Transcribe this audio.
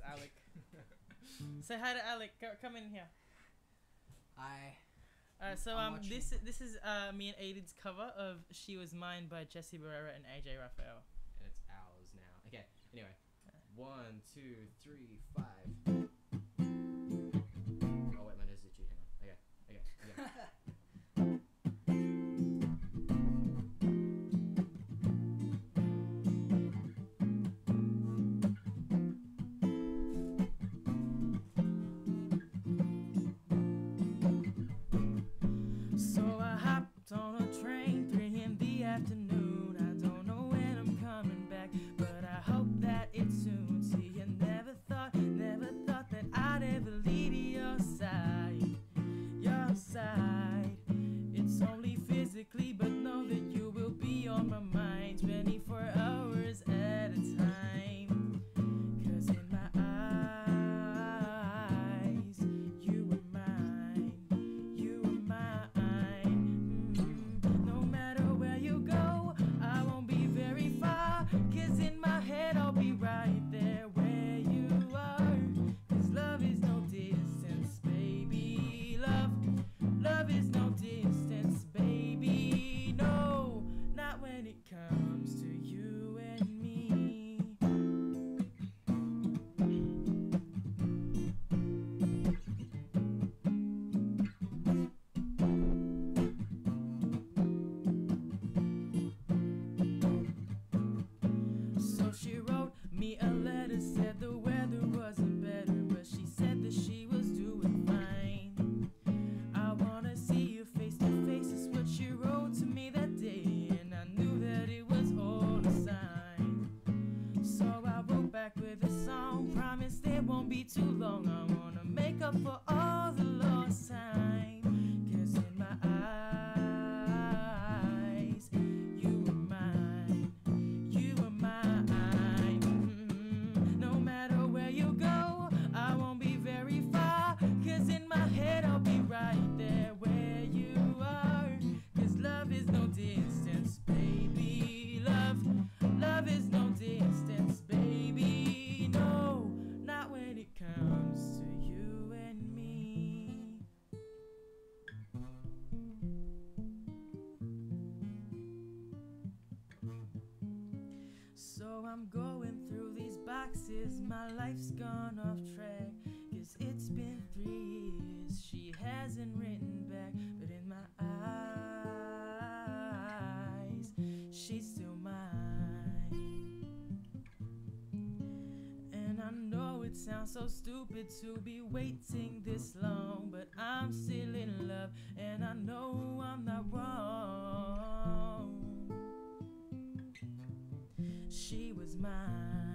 That's Alec. Say hi to Alec. Come in here. Hi. Uh, so I'm um, this this is uh, me and Aiden's cover of "She Was Mine" by Jesse Barrera and AJ Rafael. and it's ours now. Okay. Anyway, one, two, three, five. She wrote me a letter, said the weather wasn't better, but she said that she was doing fine. I wanna see you face to face, is what she wrote to me that day, and I knew that it was all a sign. So I wrote back with a song, promised it won't be too long. I wanna make up for all the lost time, So I'm going through these boxes, my life's gone off track. Cause it's been three years, she hasn't written back. But in my eyes, she's still mine. And I know it sounds so stupid to be waiting this long, but I'm still in love, and I know I'm not wrong. She was mine.